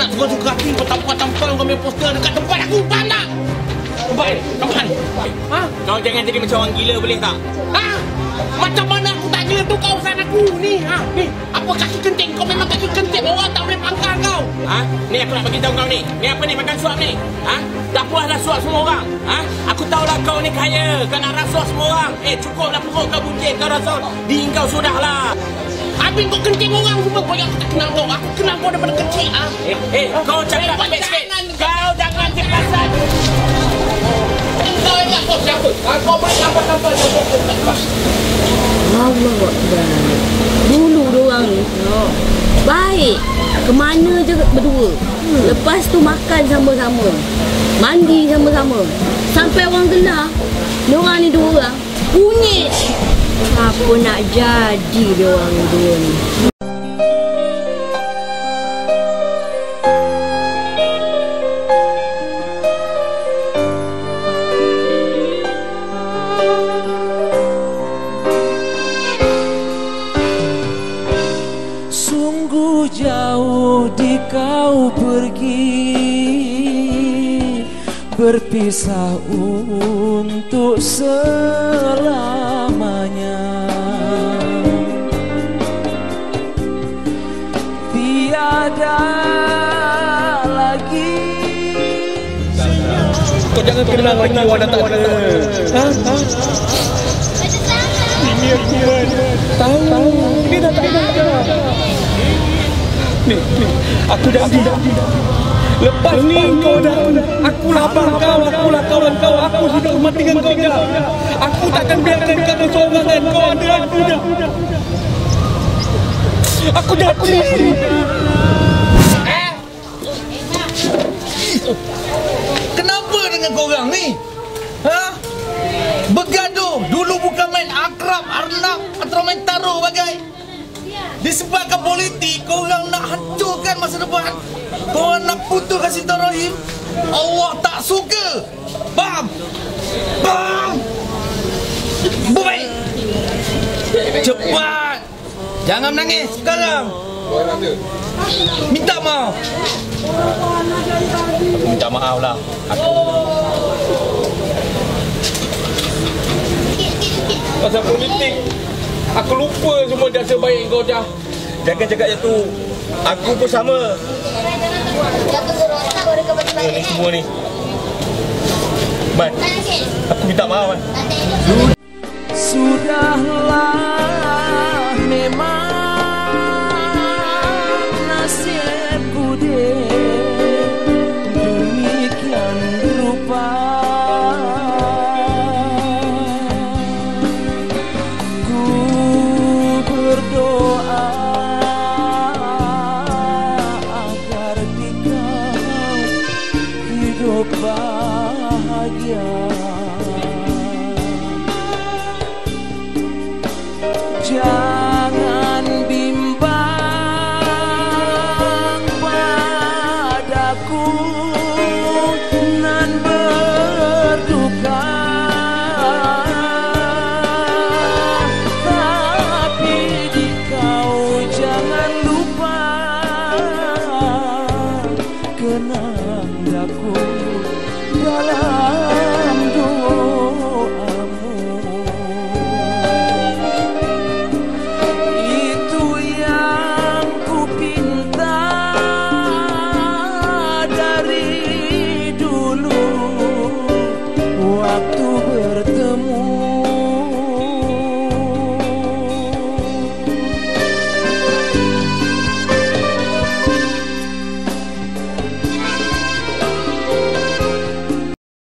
nak suka-suka hati kau tampal-tampal kau punya poster dekat tempat aku. Faham tak? Tempat ni. Tempat ni. Ha? Kau jangan jadi macam orang gila boleh tak? Ha? Macam mana aku tak gila tu kau urusan aku ni? Ha? Ni, apa kaki kenting? Kau memang kaki kenting. Orang tak boleh pangkal kau. Ha? Ni aku nak bagi tahu kau ni. Ni apa ni makan suap ni? Ha? Dah puas dah suap semua orang. Ha? Aku tahulah kau ni kaya. Kau nak rasuah semua orang. Eh cukuplah perut kau buncit. Kau rasuah diri kau sudahlah. Habis kau kencing orang semua Kau yang aku tak kenal kau Aku kenal kau daripada kecil ha? Eh, eh kau cakap Eh, baik sikit. jangan. Kau jangan cekasan. Kau ingat kau siapa? Ha? Kau boleh nampak-nampak Allah Akbar. Dulu diorang ni baik. Kemana je berdua. Lepas tu makan sama-sama. Mandi sama-sama. Sampai orang gelar. Diorang ni dua orang. Kunyit. Apa nak jadi diorang dua ni. Sungguh jauh di kau pergi Berpisah untuk selamanya Tiada lagi Kau jangan kenal lagi orang datang ada. Ha? Ha? Ini aku Tahu. Dia dah tak ada. Ni, ni. Aku janji. Lepas ni kau dah. Aku lah abang kau Aku lah kawan kau. Aku sudah mati dengan kau dah Aku takkan biarkan kau bersorangan Kau ada aku dah. Aku janji Kenapa dengan korang ni? Ha? Bergaduh. Dulu bukan main akrab, arnab atau main taruh bagai. Disebabkan politik, korang nak hancurkan masa depan. Allah tak suka. Faham? Faham? Baik. Cepat. Jangan menangis sekarang. Minta maaf. Aku minta maaf lah. Aku Pasal politik Aku lupa semua jasa baik kau dah jangan cakap macam tu. Aku pun sama. Ni ni semua ni. Man, Aku minta maaf man. Sudahlah memang kenang aku dalam